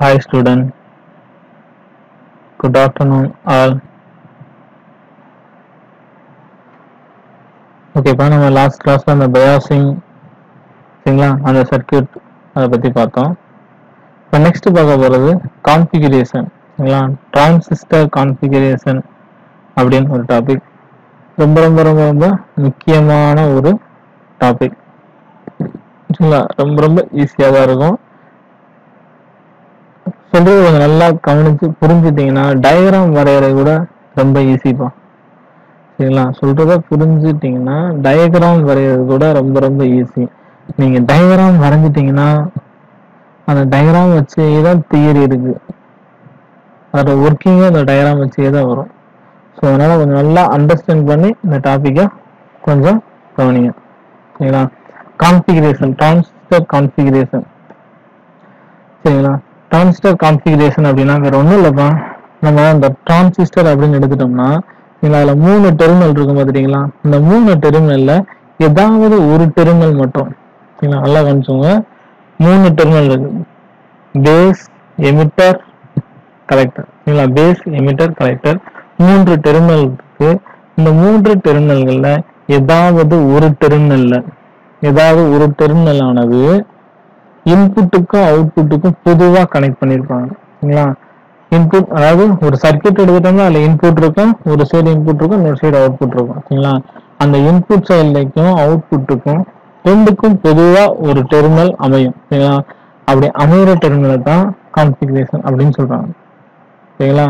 Hi student. Good afternoon all. ஓகேப்பா நம்ம last கிளாஸில் அந்த பயாசிங் சரிங்களா? அந்த சர்க்கியூட் அதை பற்றி பார்த்தோம். இப்போ நெக்ஸ்ட் பார்க்க போகிறது கான்ஃபிகரேஷன் சரிங்களா? டிரான்சிஸ்டர் கான்ஃபிகரேஷன் அப்படின்னு ஒரு டாபிக் ரொம்ப ரொம்ப ரொம்ப ரொம்ப முக்கியமான ஒரு டாபிக் சரிங்களா? ரொம்ப ரொம்ப ஈஸியாக தான் இருக்கும். சொல்றது கொஞ்சம் நல்லா கவனிச்சு புரிஞ்சுட்டீங்கன்னா டயக்ராம் வரையறை கூட ரொம்ப ஈஸிப்பா சரிங்களா? சொல்றத புரிஞ்சுட்டீங்கன்னா டயக்ராம் வரைகிறது கூட ரொம்ப ரொம்ப ஈஸி நீங்க டயக்ராம் வரைஞ்சிட்டீங்கன்னா அந்த டயக்ராம் வச்சே தான் தியரி இருக்கு. அதோட ஒர்க்கிங்கும் அந்த டயக்ராம் வச்சே தான் வரும். ஸோ அதனால கொஞ்சம் நல்லா அண்டர்ஸ்டாண்ட் பண்ணி இந்த டாப்பிக்கை கொஞ்சம் கவனிங்க. சரிங்களா? கான்ஃபிகரேஷன் டிரான்சிஸ்டர் கான்ஃபிகரேஷன் சரிங்களா? டிரான்சிஸ்டர் கான்ஃபிகரேஷன் அப்படின்னா வேற ஒன்றும் இல்லைப்பா. நம்ம இந்த டிரான்சிஸ்டர் அப்படின்னு எடுத்துட்டோம்னா நீங்கள் அதில் மூணு டெர்மினல் இருக்கும் பார்த்துட்டீங்களா இந்த மூணு டெர்மினலில் ஏதாவது ஒரு டெர்மினல் மட்டும். சரிங்களா? நல்லா கவனிச்சோங்க மூணு டெர்மினல் இருக்கு. பேஸ் எமிட்டர் கலெக்டர் சரிங்களா? பேஸ் எமிட்டர் கலெக்டர் மூன்று டெர்மினல் இருக்கு. இந்த மூன்று டெர்மினல்களில் ஏதாவது ஒரு டெர்மினல்ல ஏதாவது ஒரு டெர்மினல் ஆனது இன்புட்டுக்கும் அவுட்புட்டுக்கும் பொதுவாக கனெக்ட் பண்ணியிருப்பாங்க சரிங்களா? இன்புட் அதாவது ஒரு சர்க்கியூட் எடுத்துட்டோம்னா அதில் இன்புட் இருக்கும் ஒரு சைடு இன்புட் இருக்கும் இன்னொரு சைடு அவுட்புட் இருக்கும். சரிங்களா? அந்த இன்புட் சைட்லைக்கும் அவுட்புட்டுக்கும் ரெண்டுக்கும் பொதுவாக ஒரு டெர்மினல் அமையும். சரிங்களா? அப்படி அமைகிற டெர்மினலை தான் கான்ஃபிகரேஷன் அப்படின்னு சொல்கிறாங்க சரிங்களா?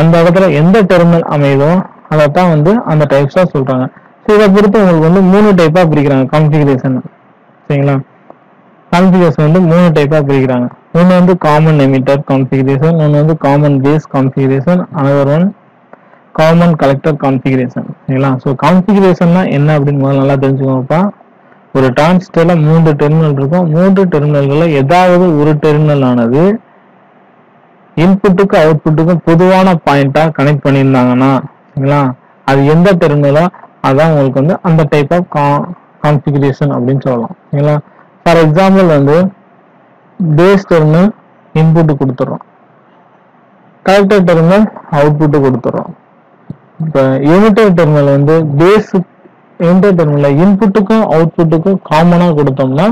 அந்த இடத்துல எந்த டெர்மினல் அமையுதோ அதைத்தான் வந்து அந்த டைப்ஸாக சொல்கிறாங்க ஸோ இதை பொறுத்து உங்களுக்கு வந்து மூணு டைப்பாக பிரிக்கிறாங்க கான்ஃபிகரேஷன் சரிங்களா? கான்ஃபிகரேஷன் வந்து மூணு டைப்பாக பிரிக்கிறாங்க. ஒன்று வந்து காமன் எமிட்டர் கான்ஃபிகரேஷன் ஒன்று வந்து common base configuration another one common collector configuration சரிங்களா? ஸோ கான்ஃபிகரேஷன்னா என்ன அப்படின்னு முதல்ல நல்லா தெரிஞ்சுக்கோங்கப்பா ஒரு டிரான்சிஸ்டர்ல மூன்று டெர்மினல் இருக்கும். மூன்று டெர்மினல்களில் ஏதாவது ஒரு டெர்மினல் ஆனது இன்புட்டுக்கும் அவுட்புட்டுக்கும் பொதுவான பாயிண்டாக கனெக்ட் பண்ணியிருந்தாங்கன்னா சரிங்களா? அது எந்த டெர்மினலோ அதான் உங்களுக்கு வந்து அந்த டைப் ஆஃப் கான்ஃபிகரேஷன் அப்படின்னு சொல்லலாம். சரிங்களா? ஃபார் எக்ஸாம்பிள் வந்து பேஸ் டெர்மினல் இன்புட் கொடுத்துறோம். கலெக்டர் டெர்மினல் அவுட்புட் கொடுத்துறோம். இப்போ யூனிட்டர் டெர்மினல் வந்து பேஸ் யூனிட்டர் டெர்மினல் இன்புட்டுக்கும் அவுட்புட்டுக்கும் காமனாக கொடுத்தோம்னா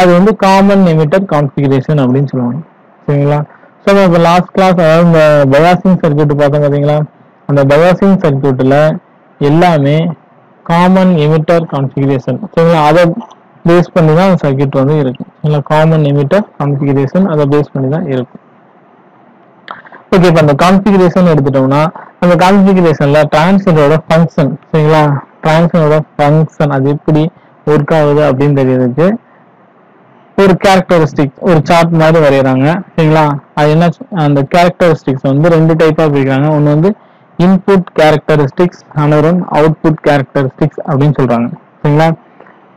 அது வந்து காமன் எமிட்டர் கான்ஃபிகரேஷன் அப்படின்னு சொல்லுவாங்க. சரிங்களா? ஸோ இப்போ லாஸ்ட் கிளாஸ் அதாவது இந்த பயாசிங் சர்க்கியூட் பார்த்தோம் பார்த்தீங்களா அந்த பயாசிங் சர்க்கியூட்டில் எல்லாமே காமன் எமிட்டர் கான்ஃபிகரேஷன் சரிங்களா? அதை பேஸ் பண்ணி தான் அந்த சர்க்கியூட் வந்து இருக்கும். இல்லை காமன் எமிட்டர் கான்ஃபிகரேஷன் அதை பேஸ் பண்ணி தான் இருக்கும். ஓகே இப்போ அந்த கான்ஃபிகரேஷன் எடுத்துட்டோம்னா அந்த கான்ஃபிகரேஷன்ல டிரான்சிடரோட ஃபங்க்ஷன் சரிங்களா? டிரான்சிடரோட ஃபங்க்ஷன் அது எப்படி ஒர்க் ஆகுது அப்படின்னு தெரியறதுக்கு ஒரு கேரக்டரிஸ்டிக் ஒரு சார்ட் மாதிரி வரைகிறாங்க சரிங்களா? அது என்ன அந்த கேரக்டரிஸ்டிக்ஸ் வந்து ரெண்டு டைப்பாக பிரிக்கிறாங்க. ஒன்று வந்து input characteristics another one output characteristics அப்படின்னு சொல்கிறாங்க சரிங்களா?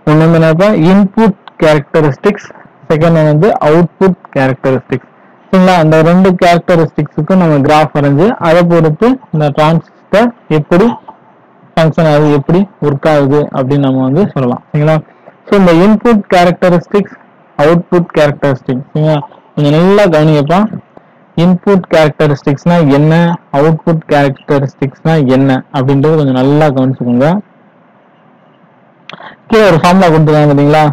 ஒன்று என்னப்பா? இன்புட் கேரக்டரிஸ்டிக்ஸ் செகண்ட் வந்து அவுட்புட் கேரக்டரிஸ்டிக்ஸ் சரிங்களா? அந்த ரெண்டு கேரக்டரிஸ்டிக்ஸுக்கும் நம்ம கிராஃப் வரைஞ்சு அதை பொறுத்து இந்த டிரான்சிஸ்டர் எப்படி ஃபங்க்ஷன் ஆகுது எப்படி ஒர்க் ஆகுது அப்படின்னு நம்ம வந்து சொல்லலாம். சரிங்களா? ஸோ இந்த இன்புட் கேரக்டரிஸ்டிக்ஸ் அவுட்புட் கேரக்டரிஸ்டிக்ஸ் சரிங்களா? கொஞ்சம் நல்லா கவனிங்கப்பா. இன்புட் கேரக்டரிஸ்டிக்ஸ்னா என்ன? அவுட்புட் கேரக்டரிஸ்டிக்ஸ்னா என்ன? அப்படின்றது கொஞ்சம் நல்லா கவனிச்சுக்கோங்க. கீழே ஒரு ஃபார்முலா கொடுத்துருக்காங்க பார்த்தீங்களா?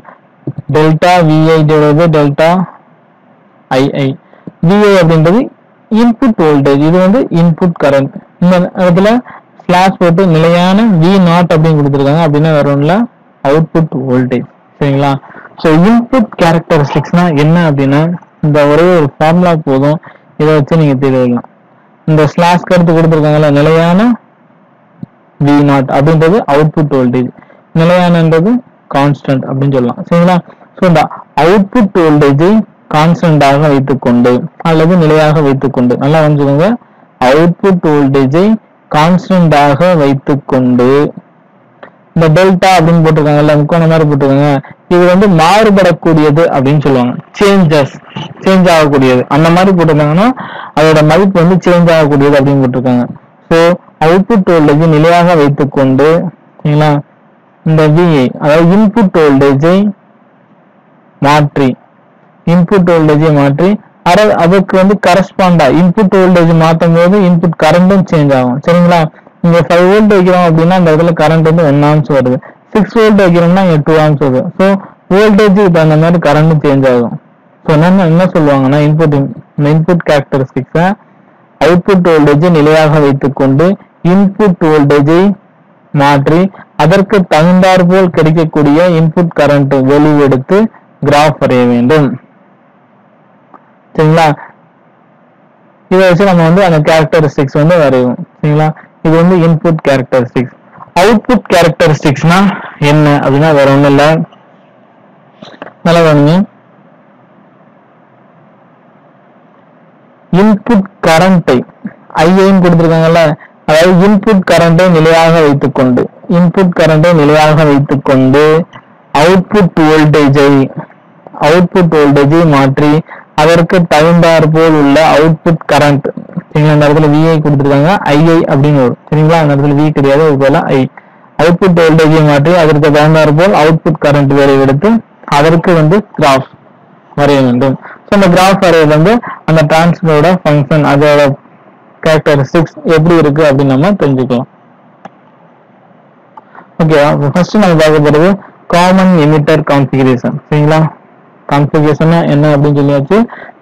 Delta V I divide delta I I V I அப்படின்றது இன்புட் வோல்டேஜ் இது வந்து இன்புட் கரண்ட் இந்த இடத்துல ஸ்லாஷ் போட்டு நிலையான வி நாட் அப்படின்னு கொடுத்துருக்காங்க. அப்படின்னா வேற அவுட்புட் வோல்டேஜ் சரிங்களா? ஸோ இன்புட் கேரக்டரிஸ்டிக்ஸ்னா என்ன அப்படின்னா இந்த ஒரே ஒரு ஃபார்முலா போதும். இதை வச்சு நீங்க தெரிவிக்கலாம் இந்த ஸ்லாஷ் கருத்து கொடுத்துருக்காங்கல்ல நிலையான வி நாட் அப்படின்றது அவுட்புட் வோல்டேஜ் நிலையானன்றது கான்ஸ்டன்ட் அப்படின்னு சொல்லலாம். சரிங்களா? ஸோ இந்த அவுட்புட் வோல்டேஜை கான்ஸ்டன்டாக வைத்துக்கொண்டு அல்லது நிலையாக வைத்துக்கொண்டு நல்லா வந்துக்கோங்க அவுட்புட் வோல்டேஜை கான்ஸ்டன்டாக வைத்துக்கொண்டு இந்த டெல்டா அப்படின்னு போட்டிருக்காங்கல்ல முக்கோண மாதிரி போட்டிருக்காங்க. இது வந்து மாறுபடக்கூடியது அப்படின்னு சொல்லுவாங்க. சேஞ்சஸ் சேஞ்ச் ஆகக்கூடியது. அந்த மாதிரி போட்டிருந்தாங்கன்னா அதோட மதிப்பு வந்து சேஞ்ச் ஆகக்கூடியது அப்படின்னு போட்டிருக்காங்க. ஸோ அவுட்புட் வோல்டேஜ் நிலையாக வைத்துக்கொண்டு சரிங்களா? இந்த விஐ அதாவது இன்புட் வோல்டேஜை மாற்றி இன்புட் வோல்டேஜை மாற்றி அதுக்கு வந்து கரஸ்பாண்டா இன்புட் வோல்டேஜ் மாற்றும் போது இன்புட் கரண்டும் சேஞ்ச் ஆகும். சரிங்களா? இங்க ஃபைவ் வோல்ட் வைக்கிறோம் அப்படின்னா அந்த இடத்துல கரண்ட் வந்து ஒன் ஆம்ஸ் வருது. சிக்ஸ் வோல்ட் வைக்கிறோம்னா இங்க டூ ஆம்ஸ் வருது. ஸோ வோல்டேஜுக்கு தகுந்த மாதிரி கரண்ட் சேஞ்ச் ஆகும். ஸோ என்ன என்ன சொல்லுவாங்கன்னா இன்புட் இன்புட் கேரக்டரிஸ்டிக்ஸை அவுட்புட் வோல்டேஜை நிலையாக வைத்துக்கொண்டு இன்புட் வோல்டேஜை மாற்றி அதற்கு தகுந்தாற்போல் கிடைக்கக்கூடிய இன்புட் கரண்ட் வெளிவெடுத்து கிராஃப் வரைய வேண்டும். சரிங்களா? இதை வச்சு நம்ம வந்து அந்த கேரக்டரிஸ்டிக்ஸ் வந்து வரைவோம். சரிங்களா? இது வந்து இன்புட் கேரக்டரிஸ்டிக்ஸ் அவுட்புட் கேரக்டரிஸ்டிக்ஸ்னா என்ன அப்படின்னா வேற ஒண்ணும் இல்ல. நல்லா கவனிங்க. இன்புட் கரண்ட்டை ஐஐன்னு கொடுத்துருக்காங்கல்ல அதாவது இன்புட் கரண்ட்டை நிலையாக வைத்துக்கொண்டு இன்புட் கரண்டை நிலையாக வைத்துக்கொண்டு அவுட்புட் வோல்டேஜை அவுட்புட் வோல்டேஜை மாற்றி அதற்கு தகுந்தாற்போல் உள்ள அவுட்புட் கரண்ட் சரிங்களா இந்த இடத்துல விஐ கொடுத்துருக்காங்க. ஐஐ அப்படின்னு வரும். சரிங்களா? அந்த இடத்துல வி கிடையாது. அது போல ஐ அவுட்புட் வோல்டேஜை மாற்றி அதற்கு தகுந்தாற்போல் அவுட்புட் கரண்ட் வேலை எடுத்து அதற்கு வந்து கிராஃப் வரைய வேண்டும். ஸோ அந்த கிராஃப் வரைയത് வந்து அந்த டிரான்ஸ்ஃபரோட ஃபங்க்ஷன் அதோட கேரக்டரிஸ்டிக்ஸ் எப்படி இருக்கு அப்படின்னு நம்ம தெரிஞ்சுக்கலாம். ஓகேவா ஃபர்ஸ்ட் நம்ம பார்க்க போறது காமன் எமிட்டர் கான்ஃபிகரேஷன் சரிங்களா? கான்ஃபிகரேஷன் என்ன அப்படின்னு சொல்லியாச்சு?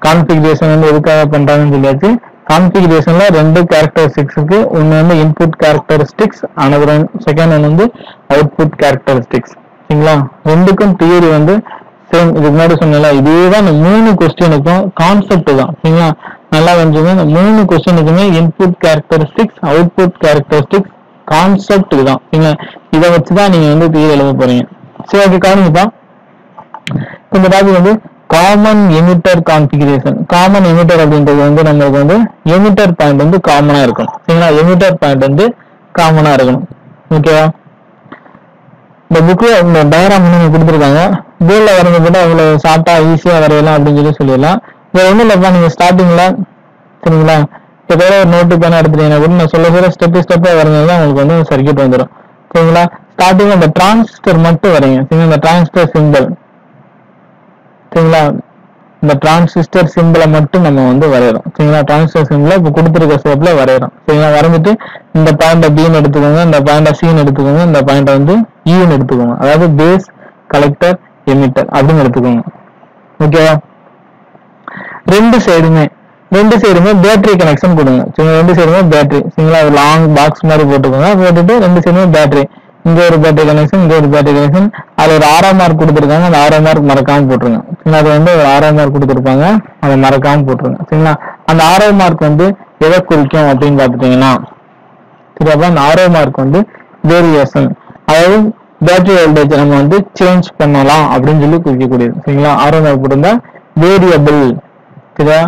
கான்ஃபிகரேஷன் வந்து எதுக்காக பண்றாங்கன்னு சொல்லியாச்சு? கான்ஃபிகரேஷன்ல ரெண்டு கேரக்டரிஸ்டிக்ஸுக்கு ஒன்று வந்து input characteristics another second one வந்து அவுட்புட் கேரக்டரிஸ்டிக்ஸ் சரிங்களா? ரெண்டுக்கும் தியரி வந்து சேம் இதுக்கு முன்னாடி சொன்னல இதே தான் இந்த மூணு கொஸ்டினுக்கும் கான்செப்ட் தான். சரிங்களா? நல்லா வந்துங்க இந்த மூணு கொஸ்டினுக்குமே input characteristics output characteristics concept இதுதான். நீங்க இதை வச்சு தான் நீங்க வந்து தியரி எழுத போறீங்க. சரி ஓகே கவனிங்கப்பா. இந்த டாபிக் வந்து common emitter configuration common emitter அப்படின்றது வந்து நம்மளுக்கு வந்து எமிட்டர் பாயிண்ட் வந்து காமனா இருக்கணும். சரிங்களா? எமிட்டர் பாயிண்ட் வந்து காமனா இருக்கணும். ஓகேவா இந்த புக்கு இந்த டயராம் நீங்க கொடுத்துருக்காங்க. போர்ட்ல வரைஞ்ச கூட அவ்வளவு ஷார்ட்டா ஈஸியா வரையலாம் அப்படின்னு சொல்லி சொல்லிடலாம். இது ஒன்றும் இல்லைப்பா நீங்க ஸ்டார்டிங்ல சரிங்களா? இப்போ ஒரு நோட்டு பேனா எடுத்துட்டீங்கன்னா கூட நான் சொல்ல சொல்ல ஸ்டெப் ஸ்டெப்பா தான் உங்களுக்கு வந்து சர்க்கியூட் வந்துடும் சரிங்களா? ஸ்டார்டிங் இந்த டிரான்ஸ்டர் மட்டும் வரீங்க சரிங்களா? இந்த டிரான்ஸ்டர் சிம்பிள் சரிங்களா? இந்த டிரான்சிஸ்டர் சிம்பிளை மட்டும் நம்ம வந்து வரைகிறோம் சரிங்களா? டிரான்சிஸ்டர் சிம்பிளை இப்போ கொடுத்துருக்க ஸ்டெப்பில் வரைகிறோம் சரிங்களா? வரைஞ்சிட்டு இந்த பாயிண்ட பின்னு எடுத்துக்கோங்க. இந்த பாயிண்ட சின்னு எடுத்துக்கோங்க. இந்த பாயிண்ட வந்து e ஈன் எடுத்துக்கோங்க. அதாவது பேஸ் கலெக்டர் எமிட்டர் அப்படின்னு எடுத்துக்கோங்க. ஓகேவா ரெண்டு சைடுமே ரெண்டு சைடுமே பேட்டரி கனெக்ஷன் கொடுங்க. சும்மா ரெண்டு சைடுமே பேட்டரி சரிங்களா ஒரு லாங் பாக்ஸ் மாதிரி போட்டுக்கோங்க. போட்டுட்டு ரெண்டு சைடுமே பேட்டரி இங்க ஒரு பேட்டரி கனெக்ஷன் இங்க ஒரு பேட்டரி கனெக்ஷன் அதுல ஒரு ஆறாம் மார்க் கொடுத்துருக்காங்க. அந்த ஆறாம் மார்க் மறக்காம போட்டுருங்க. சின்ன அது வந்து ஒரு ஆறாம் மார்க் கொடுத்துருப்பாங்க. அதை மறக்காம போட்டுருங்க. சரிங்களா அந்த ஆறாம் மார்க் வந்து எதை குறிக்கும் அப்படின்னு பார்த்துட்டீங்கன்னா சரியாப்பா அந்த ஆறாம் மார்க் வந்து வேரியேஷன் அதாவது பேட்டரி வோல்டேஜ் நம்ம வந்து சேஞ்ச் பண்ணலாம் அப்படின்னு சொல்லி குறிக்கக்கூடியது. சரிங்களா? ஆறாம் மார்க் போட்டிருந்தா வேரியபிள் சரியா?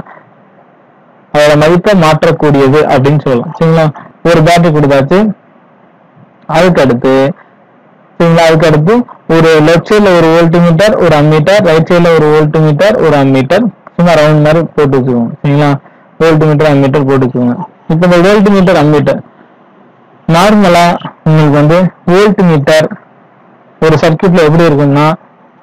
அதோட மதிப்பை மாற்றக்கூடியது அப்படின்னு சொல்லலாம். சரிங்களா? ஒரு பேட்டரி கொடுத்தாச்சு. அதுக்கு அடுத்து சரிங்களா? அதுக்கு அடுத்து ஒரு லெஃப்ட் சைடில் ஒரு வோல்ட் மீட்டர் ஒரு அம்மீட்டர் ரைட் சைடில் ஒரு வோல்ட் மீட்டர் ஒரு அம்மீட்டர் சும்மா ரவுண்ட் மாதிரி போட்டு வச்சுக்கோங்க. சரிங்களா? வோல்ட் மீட்டர் அம்மீட்டர் போட்டு வச்சுக்கோங்க. இப்போ இந்த வோல்ட் மீட்டர் அம்மீட்டர் நார்மலா உங்களுக்கு வந்து வோல்ட் மீட்டர் ஒரு சர்க்கியூட்ல எப்படி இருக்கும்னா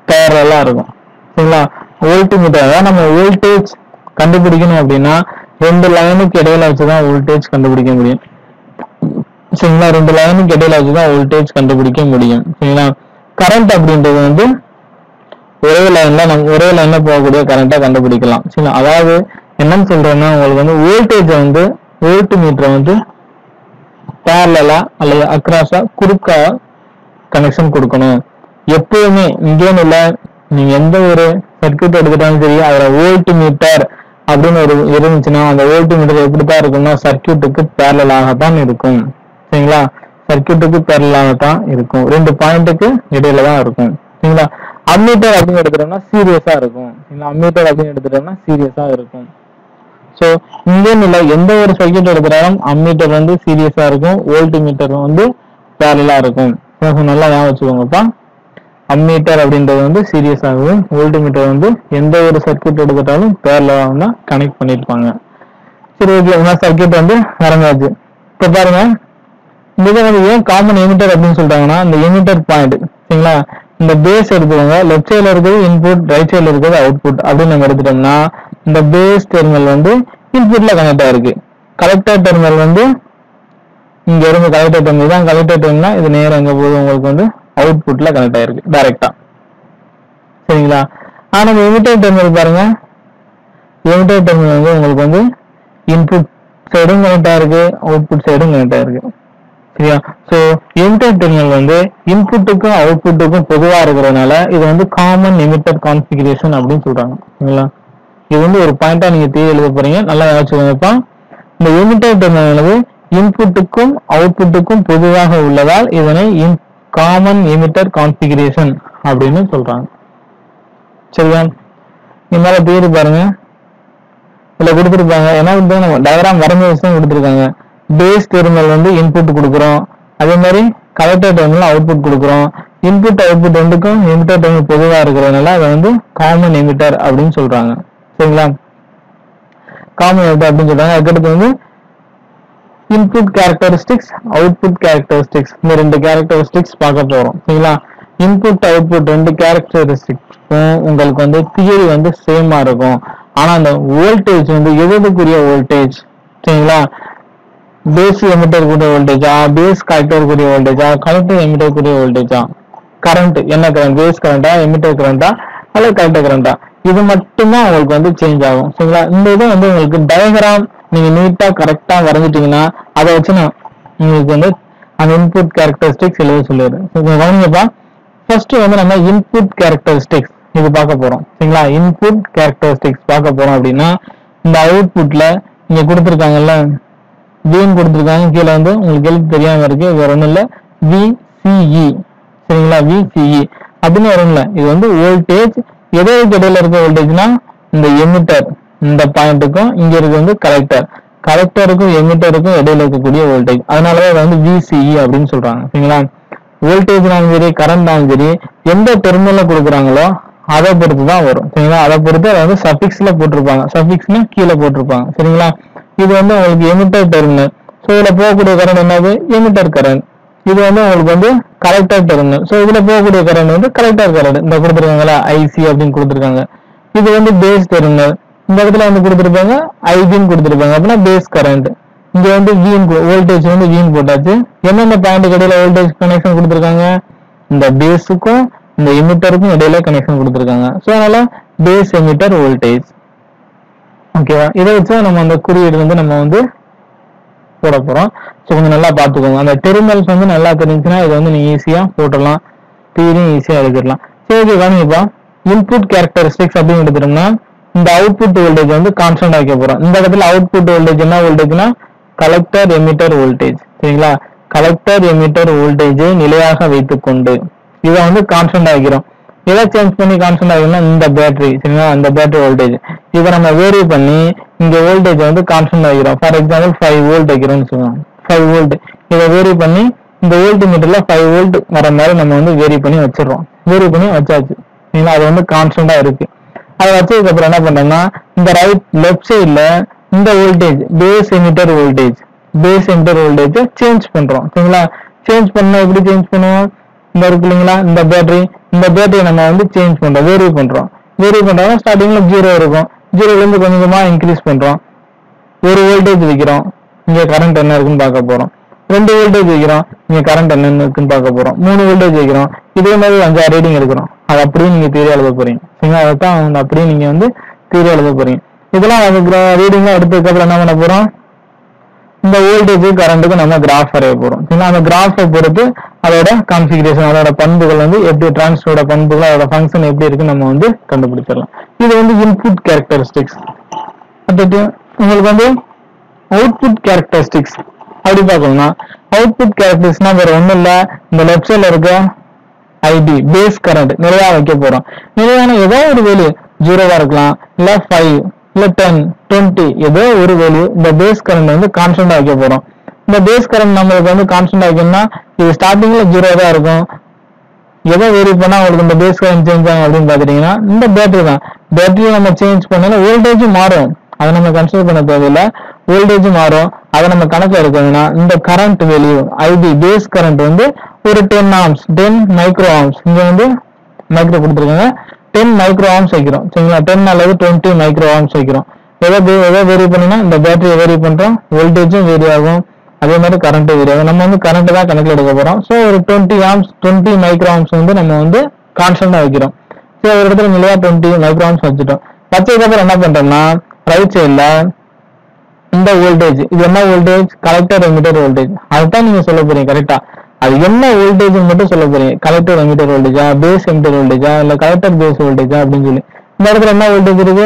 பேரலா இருக்கும். சரிங்களா? வோல்ட் மீட்டர் அதாவது நம்ம வோல்டேஜ் கண்டுபிடிக்கணும் அப்படின்னா ரெண்டு லைனுக்கு இடையில வச்சுதான் வோல்டேஜ் கண்டுபிடிக்க முடியும். சரிங்களா? ரெண்டு லைனுக்கு இடையில வச்சுதான் வோல்டேஜ் கண்டுபிடிக்க முடியும். சரிங்களா? கரண்ட் அப்படின்றது வந்து ஒரே லைன்ல நம்ம ஒரே லைன்ல போகக்கூடிய கரண்டா கண்டுபிடிக்கலாம். சரிங்களா? அதாவது என்னன்னு சொல்றேன்னா உங்களுக்கு வந்து வோல்டேஜ் வந்து வோல்ட் மீட்டரை வந்து பேரலா அல்லது அக்ராஸா குறுக்கா கனெக்ஷன் கொடுக்கணும். எப்பவுமே இங்கேன்னு இல்ல நீங்க எந்த ஒரு சர்க்கியூட் எடுத்துட்டாலும் சரி அதுல வோல்ட் மீட்டர் அப்படின்னு ஒரு இருந்துச்சுன்னா அந்த ஓல்ட் மீட்டர் எப்படித்தான் இருக்கும்னா சர்க்யூட்டுக்கு பேரலாகத்தான் இருக்கும். சரிங்களா? சர்க்யூட்டுக்கு பேரலாகத்தான் இருக்கும். ரெண்டு பாயிண்ட்டுக்கு இடையில தான் இருக்கும். சரிங்களா? அம்மீட்டர் அப்படின்னு எடுத்துட்டோம்னா சீரியஸா இருக்கும். சரிங்களா? அம்மீட்டர் அப்படின்னு எடுத்துட்டோம்னா சீரியஸா இருக்கும். ஸோ இங்கேயும் இல்லை எந்த ஒரு சர்க்கியூட் எடுக்கிறாலும் அம்மீட்டர் வந்து சீரியஸா இருக்கும். வோல்ட் மீட்டர் வந்து பேரலா இருக்கும். நல்லா ஞாபகம் வச்சுக்கோங்கப்பா. அம்மீட்டர் அப்படின்றது வந்து சீரியஸ் ஆகும் வோல்ட் மீட்டர் வந்து எந்த ஒரு சர்க்கியூட் எடுத்துட்டாலும் பேரலாக தான் கனெக்ட் பண்ணியிருப்பாங்க. சரி ஓகே சர்க்கியூட் வந்து வரைஞ்சாச்சு இப்போ பாருங்க இந்த இதை வந்து ஏன் காமன் எமிட்டர் அப்படின்னு சொல்றாங்கன்னா இந்த எமிட்டர் பாயிண்ட் சரிங்களா? இந்த பேஸ் எடுத்துக்கோங்க லெஃப்ட் சைடில் இருக்கிறது இன்புட் ரைட் சைடில் இருக்கிறது அவுட்புட் அப்படின்னு நம்ம எடுத்துட்டோம்னா இந்த பேஸ் டெர்மினல் வந்து இன்புட்ல கனெக்ட் ஆயிருக்கு. கலெக்டர் டெர்மினல் வந்து இங்க இருந்து கலெக்டர் டெர்மினல் தான் கலெக்டர் டெர்மினல் இது நேரம் எங்க போகுது உங்களுக்கு வந்து அவுட்புட்ல கனெக்ட் ஆயிருக்கு டைரக்டா சரிங்களா? ஆனா எமிட்டர் டெர்மினல் பாருங்க. எமிட்டர் டெர்மினல் வந்து உங்களுக்கு வந்து இன்புட் சைடும் கனெக்ட் ஆயிருக்கு அவுட்புட் சைடும் கனெக்ட் ஆயிருக்கு. சரியா? சோ எமிட்டர் டெர்மினல் வந்து இன்புட்டுக்கும் அவுட்புட்டுக்கும் பொதுவா இருக்கிறதுனால இது வந்து காமன் எமிட்டர் கான்ஃபிகரேஷன் அப்படின்னு சொல்றாங்க. சரிங்களா? இது வந்து ஒரு பாயிண்டா நீங்க தேடி எழுத போறீங்க. நல்லா யோசிச்சுக்கோங்கப்பா இந்த எமிட்டர் டெர்மினல் வந்து இன்புட்டுக்கும் அவுட்புட்டுக்கும் பொதுவாக உள்ளதால் இதனை காமன் எமிட்டர் கான்ஃபிகரேஷன் அப்படின்னு சொல்றாங்க. சரியா? இந்த மேல பேரு பாருங்க. இதுல கொடுத்துருப்பாங்க ஏன்னா வந்து நம்ம டயராம் வரைஞ்ச வச்சு கொடுத்துருக்காங்க. பேஸ் டெர்மினல் வந்து இன்புட் கொடுக்குறோம். அதே மாதிரி கலெக்டர் டெர்மினல் அவுட்புட் கொடுக்குறோம். இன்புட் அவுட்புட் ரெண்டுக்கும் எமிட்டர் டெர்மினல் பொதுவா இருக்கிறதுனால அதை வந்து காமன் எமிட்டர் அப்படின்னு சொல்றாங்க. சரிங்களா? காமன் எமிட்டர் அப்படின்னு சொல்றாங்க. அதுக்கடுத்து வந்து இன்புட் கேரக்டரிஸ்டிக்ஸ் அவுட்புட் கேரக்டரிஸ்டிக்ஸ் இந்த ரெண்டு கேரக்டரிஸ்டிக்ஸ் பார்க்க போறோம். சரிங்களா? இன்புட் அவுட்புட் ரெண்டு கேரக்டரிஸ்டிக்ஸும் உங்களுக்கு வந்து தியரி வந்து சேமா இருக்கும். ஆனா அந்த வோல்டேஜ் வந்து எதுக்குரிய வோல்டேஜ் சரிங்களா? பேஸ் எமிட்டர் கூடிய வோல்டேஜா பேஸ் கலெக்டர் கூடிய வோல்டேஜா கலெக்டர் எமிட்டர் கூடிய வோல்டேஜா கரண்ட் என்ன கரண்ட் பேஸ் கரண்டா எமிட்டர் கரண்டா அல்லது கலெக்டர் கரண்டா இது மட்டும்தான் உங்களுக்கு வந்து சேஞ்ச் ஆகும். சரிங்களா? இந்த இது வந்து உங்களுக்கு டயக்ராம் நீங்க நீட்டா கரெக்டா வரைஞ்சிட்டீங்கன்னா அதை வச்சு நான் உங்களுக்கு வந்து அந்த இன்புட் கேரக்டரிஸ்டிக்ஸ் எழுத சொல்லிடுறேன். கவனிங்கப்பா. ஃபர்ஸ்ட் வந்து நம்ம இன்புட் கேரக்டரிஸ்டிக்ஸ் இது பார்க்க போறோம். சரிங்களா? இன்புட் கேரக்டரிஸ்டிக்ஸ் பார்க்க போறோம் அப்படின்னா இந்த அவுட்புட்ல இங்க கொடுத்துருக்காங்கல்ல வின்னு கொடுத்துருக்காங்க. கீழே வந்து உங்களுக்கு எழுத்து தெரியாம இருக்கு. வேற ஒண்ணும் இல்ல. விசிஇ சரிங்களா? விசிஇ அப்படின்னு வரும்ல இது வந்து வோல்டேஜ் எதோ இடையில இருக்க வோல்டேஜ்னா இந்த எமிட்டர் இந்த பாயிண்ட்டுக்கும் இங்க இருக்கு வந்து கலெக்டர் கலெக்டருக்கும் எமிட்டருக்கும் இடையில இருக்கக்கூடிய வோல்டேஜ் அதனாலதான் இதை வந்து விசிஇ அப்படின்னு சொல்றாங்க. சரிங்களா? வோல்டேஜ்னாலும் சரி கரண்ட்னாலும் சரி எந்த டெர்மினல்ல கொடுக்குறாங்களோ அதை பொறுத்து தான் வரும். சரிங்களா? அதை பொறுத்து அதை வந்து சஃபிக்ஸ்ல போட்டிருப்பாங்க. சஃபிக்ஸ்னா கீழே போட்டிருப்பாங்க. சரிங்களா? இது வந்து உங்களுக்கு எமிட்டர் டெர்மினல் ஸோ இதுல போகக்கூடிய கரண்ட் என்னது? எமிட்டர் கரண்ட் இது வந்து உங்களுக்கு வந்து கலெக்டர் டெர்மினல் ஸோ இதுல போகக்கூடிய கரண்ட் வந்து கலெக்டர் கரண்ட் இந்த கொடுத்துருக்காங்களா ஐசி அப்படின்னு கொடுத்துருக்காங்க. இது வந்து பேஸ் டெர்மினல் இந்த இடத்துல வந்து கொடுத்துருப்பாங்க ஐபின்னு கொடுத்துருப்பாங்க. அப்படின்னா பேஸ் கரண்ட் இங்க வந்து வீன் வோல்டேஜ் வந்து வீன் போட்டாச்சு. என்னென்ன பாயிண்ட் இடையில வோல்டேஜ் கனெக்ஷன் கொடுத்துருக்காங்க? இந்த பேஸுக்கும் இந்த எமிட்டருக்கும் இடையில கனெக்ஷன் கொடுத்துருக்காங்க. ஸோ அதனால பேஸ் எமிட்டர் வோல்டேஜ் ஓகேவா இதை வச்சு நம்ம அந்த குறியீடு வந்து நம்ம வந்து போட போறோம். ஸோ கொஞ்சம் நல்லா பார்த்துக்கோங்க. அந்த டெர்மினல்ஸ் வந்து நல்லா தெரிஞ்சுன்னா இதை வந்து நீங்க ஈஸியா போட்டுடலாம். தீரியும் ஈஸியா எடுத்துடலாம். சரி ஓகே கவனிப்பா இன்புட் கேரக்டரிஸ்டிக்ஸ் அப்படின்னு எடுத்துட்டோம்னா இந்த அவுட்புட் வோல்டேஜ் வந்து கான்ஸ்டன்ட் ஆக்க போறோம். இந்த இடத்துல அவுட்புட் வோல்டேஜ் என்ன வோல்டேஜ்னா கலெக்டர் எமிட்டர் வோல்டேஜ் சரிங்களா? கலெக்டர் எமிட்டர் வோல்டேஜை நிலையாக வைத்துக்கொண்டு இதை வந்து கான்ஸ்டன்ட் ஆக்கிறோம் இதை சேஞ்ச் பண்ணி கான்ஸ்டன்ட் ஆகும்னா இந்த பேட்டரி சரிங்களா? அந்த பேட்டரி வோல்டேஜ் இதை நம்ம வேரி பண்ணி இங்க வோல்டேஜ் வந்து கான்ஸ்டன்ட் ஆகிறோம் ஃபார் எக்ஸாம்பிள் ஃபைவ் வோல்ட் வைக்கிறோம்னு சொல்லுவாங்க. ஃபைவ் வோல்ட் இதை வேரி பண்ணி இந்த வோல்ட் மீட்டர்ல ஃபைவ் வோல்ட் வர மாதிரி நம்ம வந்து வேரி பண்ணி வச்சிடறோம். வேரி பண்ணி வச்சாச்சு. சரிங்களா? அது வந்து கான்ஸ்டன்டா இருக்கு. அதை வச்சதுக்கு அப்புறம் என்ன பண்றோம்னா இந்த ரைட் லெஃப்ட் சைட்ல இந்த voltage base emitter voltage base emitter voltage change பண்றோம். சரிங்களா? சேஞ்ச் பண்ணா எப்படி சேஞ்ச் பண்ணுவோம்? இந்த இருக்கு இல்லைங்களா? இந்த பேட்டரி இந்த பேட்டரியை நம்ம வந்து சேஞ்ச் பண்றோம் வேரி பண்றோம். வேரி பண்றோம் ஸ்டார்டிங்ல ஜீரோ இருக்கும். ஜீரோல இருந்து கொஞ்சம் கொஞ்சமா இன்க்ரீஸ் பண்றோம். ஒரு வோல்டேஜ் வைக்கிறோம். இங்க கரண்ட் என்ன இருக்குன்னு பார்க்க போறோம். ரெண்டு வோல்டேஜ் வைக்கிறோம். நீங்க கரண்ட் என்ன இருக்குன்னு பார்க்க போறோம். மூணு வோல்டேஜ் வைக்கிறோம். இதே மாதிரி அஞ்சாறு ரீடிங் எடுக்கிறோம். அது அப்படியே நீங்க தீர எழுத போறீங்க. சரிங்களா? அதைத்தான் வந்து அப்படியே நீங்க வந்து தீர எழுத போறீங்க. இதெல்லாம் அதுக்கு ரீடிங்லாம் எடுத்ததுக்கு அப்புறம் என்ன பண்ண போறோம்? இந்த வோல்டேஜ் கரண்ட்டுக்கு நம்ம கிராஃப் வரைய போறோம். சரிங்களா? அந்த கிராஃபை பொறுத்து அதோட கான்ஃபிகரேஷன் அதோட பண்புகள் வந்து எப்படி டிரான்ஸ்டரோட பண்புகள் அதோட ஃபங்க்ஷன் எப்படி இருக்கு நம்ம வந்து கண்டுபிடிச்சிடலாம். இது வந்து இன்புட் கேரக்டரிஸ்டிக்ஸ் அடுத்து உங்களுக்கு வந்து அவுட்புட் கேரக்டரிஸ்டிக்ஸ் அப்படி பார்க்கணும்னா அவுட்புட் கேரக்டர்ஸ்னா வேற ஒண்ணும் இல்ல. இந்த லெஃப்ட் சைடில் இருக்க ஐடி பேஸ் கரண்ட் நிறையா வைக்க போறோம். நிறையான ஏதோ ஒரு வேல்யூ ஜீரோவா இருக்கலாம். இல்ல ஃபைவ் இல்ல டென் டுவெண்ட்டி ஏதோ ஒரு வேல்யூ இந்த பேஸ் கரண்ட் வந்து கான்ஸ்டன்டா வைக்க போறோம். இந்த பேஸ் கரண்ட் நம்மளுக்கு வந்து கான்ஸ்டன்ட் ஆகிக்கணும்னா இது ஸ்டார்டிங்ல ஜீரோ தான் இருக்கும். எதை வேரி பண்ணா உங்களுக்கு இந்த பேஸ் கரண்ட் சேஞ்ச் ஆகும் அப்படின்னு பாத்துட்டீங்கன்னா இந்த பேட்டரி தான். பேட்டரி நம்ம சேஞ்ச் பண்ணாலும் வோல்டேஜும் மாறும். அதை நம்ம கன்சிடர் பண்ண தேவையில்லை. வோல்டேஜ் மாறும். அதை நம்ம கணக்கில் எடுக்கணும்னா இந்த current value ID base current வந்து ஒரு ten amps ten micro amps இங்க வந்து மைக்ரோ கொடுத்துருக்காங்க. டென் மைக்ரோ ஆம்ஸ் வைக்கிறோம். சரிங்களா? டென் அல்லது டுவெண்ட்டி மைக்ரோ ஆம்ஸ் வைக்கிறோம். எதை எதாவது எதை வேரி பண்ணினா இந்த பேட்டரியை வேரி பண்றோம். வோல்டேஜும் வேரி ஆகும். அதே மாதிரி கரண்ட்டும் வேரி ஆகும். நம்ம வந்து கரண்ட் தான் கணக்கில் எடுக்க போறோம். ஸோ ஒரு twenty amps twenty micro amps வந்து நம்ம வந்து கான்ஸ்டன்டா வைக்கிறோம். ஸோ ஒரு இடத்துல நிலையா டுவெண்ட்டி மைக்ரோ ஆம்ஸ் வச்சுட்டோம். வச்சதுக்கப்புறம் என்ன பண்றோம்னா ரைட் சைடில் இந்த வோல்டேஜ் இது என்ன வோல்டேஜ் கலெக்டர் எமிட்டர் வோல்டேஜ் அதுதான் நீங்க சொல்ல போறீங்க கரெக்டா அது என்ன வோல்டேஜ் மட்டும் சொல்ல போறீங்க. கலெக்டர் எமிட்டர் வோல்டேஜா பேஸ் எமிட்டர் வோல்டேஜா இல்ல கலெக்டர் பேஸ் வோல்டேஜா அப்படின்னு சொல்லி. இந்த இடத்துல என்ன வோல்டேஜ் இருக்கு?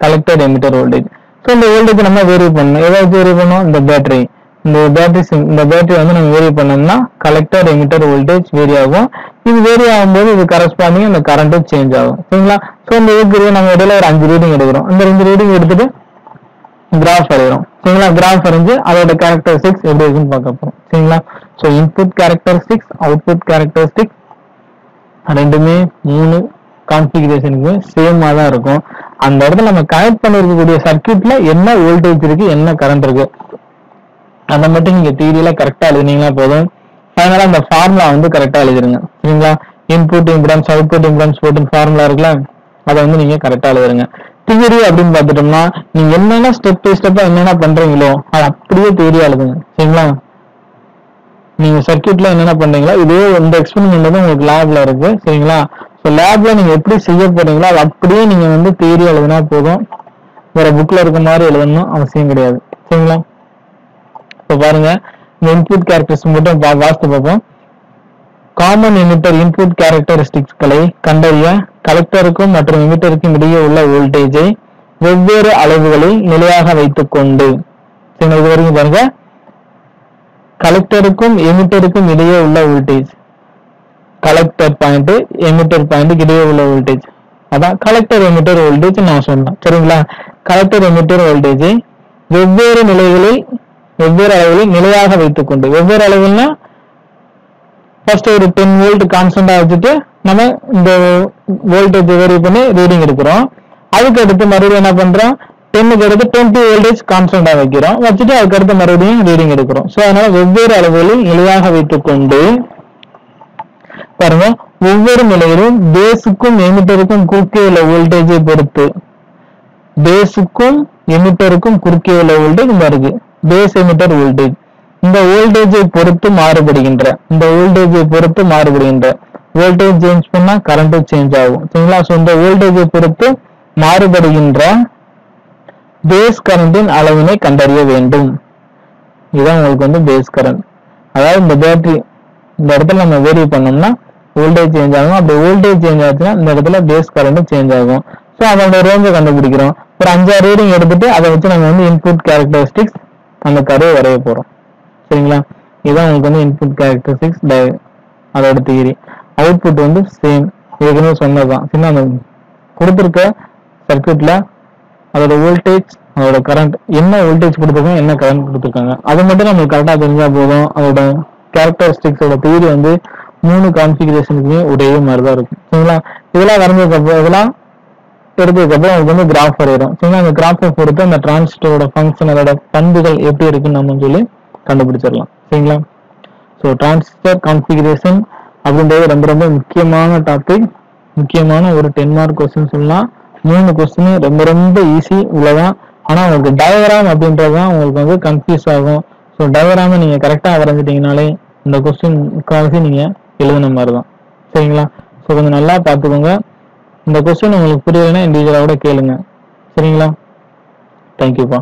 கலெக்டர் எமிட்டர் வோல்டேஜ் ஸோ இந்த வோல்டேஜ் நம்ம வேரி பண்ணணும். ஏதாவது வேரி பண்ணோம் இந்த பேட்டரி இந்த பேட்டரி இந்த பேட்டரி வந்து நம்ம வேரி பண்ணோம்னா கலெக்டர் எமிட்டர் வோல்டேஜ் வேரி ஆகும். இது வேரி ஆகும்போது இது கரஸ்பாண்டிங் அந்த கரண்ட்டும் சேஞ்ச் ஆகும். சரிங்களா? ஸோ இந்த இதுக்கு நம்ம இடையில ஒரு அஞ்சு ரீடிங் எடுக்கிறோம். அந்த ரெண்டு ரீடிங் எடுத்துட்டு கிராஃப் வரைகிறோம் சரிங்களா? கிராஃப் வரைஞ்சு அதோட கேரக்டரிஸ்டிக்ஸ் எப்படி இருக்குன்னு பார்க்க போறோம். சரிங்களா? So input characteristics output characteristics ரெண்டுமே மூணு கான்ஃபிகரேஷனுக்கு சேமாக தான் இருக்கும். அந்த இடத்துல நம்ம கனெக்ட் பண்ணிருக்கக்கூடிய சர்க்கியூட்ல என்ன வோல்டேஜ் இருக்கு என்ன கரண்ட் இருக்கு? அதை மட்டும் நீங்க தியரியில கரெக்டா எழுதினீங்கன்னா போதும். அதனால அந்த ஃபார்முலா வந்து கரெக்டா எழுதிருங்க. சரிங்களா? இன்புட் இம்பிடன்ஸ் அவுட்புட் இம்பிடன்ஸ் போட்டு ஃபார்முலா இருக்குல்ல அதை வந்து நீங்க கரெக்டா எழுதுருங்க. தியரி அப்படின்னு பார்த்துட்டோம்னா நீங்க என்னென்ன ஸ்டெப் பை ஸ்டெப்பா என்னென்ன பண்றீங்களோ அது அப்படியே தியரி எழுதுங்க. சரிங்களா? நீங்க சர்க்கியூட்ல என்னென்ன பண்றீங்களோ இதே இந்த எக்ஸ்பெரிமெண்ட் வந்து உங்களுக்கு லேப்ல இருக்கு. சரிங்களா? ஸோ லேப்ல நீங்க எப்படி செய்ய போறீங்களோ அது அப்படியே நீங்க வந்து தியரி எழுதுனா போதும். வேற புக்ல இருக்க மாதிரி எழுதணும் அவசியம் கிடையாது. சரிங்களா? இப்போ பாருங்க இந்த இன்புட் கேரக்டர்ஸ் மட்டும் பா- வாசித்து பார்ப்போம். காமன் எமிட்டர் இன்புட் கேரக்டரிஸ்டிக்ஸ்களை கண்டறிய கலெக்டருக்கும் மற்றும் எமிட்டருக்கும் இடையே உள்ள வோல்டேஜை வெவ்வேறு அளவுகளில் நிலையாக வைத்துக் கொண்டு சரிங்களா இது வரைக்கும் பாருங்க. கலெக்டருக்கும் எமிட்டருக்கும் இடையே உள்ள voltage collector point emitter point இடையே உள்ள வோல்டேஜ் அதான் கலெக்டர் எமிட்டர் வோல்டேஜ் நான் சொன்னேன். சரிங்களா? கலெக்டர் எமிட்டர் வோல்டேஜை வெவ்வேறு நிலைகளில் வெவ்வேறு அளவில் நிலையாக வைத்துக் கொண்டு வெவ்வேறு அளவுன்னா ஃபர்ஸ்ட் ஒரு டென் வோல்ட் கான்ஸ்டன்டா வச்சுட்டு நம்ம இந்த வோல்டேஜ் வேரி பண்ணி ரீடிங் எடுக்கிறோம். அதுக்கு அடுத்து மறுபடியும் என்ன பண்றோம்? டென்னுக்கு அடுத்து டுவெண்ட்டி வோல்டேஜ் கான்ஸ்டன்டா வைக்கிறோம். வச்சுட்டு அதுக்கு அடுத்து மறுபடியும் ரீடிங் எடுக்கிறோம். ஸோ அதனால வெவ்வேறு அளவுகளில் நிலையாக வைத்துக் கொண்டு பாருங்க. ஒவ்வொரு நிலையிலும் பேஸுக்கும் எமிட்டருக்கும் குறுக்கே உள்ள வோல்டேஜை பொறுத்து பேஸுக்கும் எமிட்டருக்கும் குறுக்கே உள்ள வோல்டேஜ் இந்த இருக்கு. பேஸ் எமிட்டர் வோல்டேஜ் இந்த வோல்டேஜை பொறுத்து மாறுபடுகின்ற இந்த வோல்டேஜை பொறுத்து மாறுபடுகின்ற. வோல்டேஜ் சேஞ்ச் பண்ணா கரண்ட்டும் சேஞ்ச் ஆகும். சரிங்களா? ஸோ இந்த வோல்டேஜை பொறுத்து மாறுபடுகின்ற பேஸ் கரண்டின் அளவினை கண்டறிய வேண்டும். இதுதான் உங்களுக்கு வந்து பேஸ் கரண்ட் அதாவது இந்த பேட்டரி இந்த இடத்துல நம்ம வேரி பண்ணோம்னா வோல்டேஜ் சேஞ்ச் ஆகும். அப்படி வோல்டேஜ் சேஞ்ச் ஆச்சுன்னா இந்த இடத்துல பேஸ் கரண்ட் சேஞ்ச் ஆகும். ஸோ அதோட ரேஞ்சை கண்டுபிடிக்கிறோம். ஒரு அஞ்சாறு ரீடிங் எடுத்துட்டு அதை வச்சு நம்ம வந்து இன்புட் கேரக்டரிஸ்டிக்ஸ் அந்த கருவை வரைய போகிறோம் சரிங்களா? இதுதான் உங்களுக்கு வந்து இன்புட் கேரக்டரிஸ்டிக்ஸ் அதோட தியரி அவுட்புட் வந்து சேம் ஏற்கனவே சொன்னதுதான். சின்ன அந்த கொடுத்துருக்க சர்க்கியூட்ல அதோட வோல்டேஜ் அதோட கரண்ட் என்ன வோல்டேஜ் கொடுத்துருக்காங்க என்ன கரண்ட் கொடுத்துருக்காங்க. அது மட்டும் நம்மளுக்கு கரெக்டாக தெரிஞ்சா போதும். அதோட கேரக்டரிஸ்டிக்ஸோட தியரி வந்து மூணு கான்ஃபிகரேஷனுக்குமே ஒரே மாதிரி தான் இருக்கும். சரிங்களா? இதெல்லாம் வரைஞ்சதுக்கப்புறம் இதெல்லாம் எடுத்ததுக்கப்புறம் அவங்களுக்கு வந்து கிராஃப் வரைகிறோம் சரிங்களா? அந்த கிராஃபை பொறுத்து அந்த டிரான்சிஸ்டரோட ஃபங்க்ஷன் அதோட பண்புகள் எப்படி இருக்குன்னு நம்ம சொல்லி கண்டுபிடிச்சிடலாம். சரிங்களா? ஸோ டிரான்சிஸ்டர் கான்ஃபிகரேஷன் அப்படின்றது ரொம்ப ரொம்ப முக்கியமான டாபிக் முக்கியமான ஒரு டென் மார்க் கொஸ்டின் சொல்லலாம். மூணு கொஸ்டின் ரொம்ப ரொம்ப ஈஸி உள்ளதான் ஆனால் உங்களுக்கு டயக்ராம் அப்படின்றது தான் உங்களுக்கு வந்து கன்ஃபியூஸ் ஆகும். ஸோ டயக்ராமை நீங்கள் கரெக்டாக வரைஞ்சிட்டிங்கனாலே இந்த கொஸ்டின் முக்கால்வாசி நீங்கள் எழுதின மாதிரி தான். சரிங்களா? ஸோ கொஞ்சம் நல்லா பார்த்துக்கோங்க. இந்த கொஸ்டின் உங்களுக்கு புரியலைன்னா இண்டிவிஜுவலாக கூட கேளுங்க. சரிங்களா? தேங்க்யூப்பா